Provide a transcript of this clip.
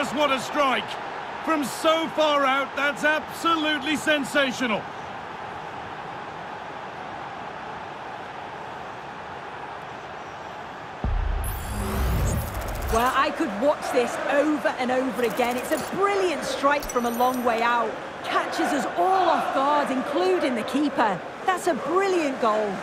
just what a strike! From so far out, that's absolutely sensational. Well, I could watch this over and over again. It's a brilliant strike from a long way out. Catches us all off guard, including the keeper. That's a brilliant goal.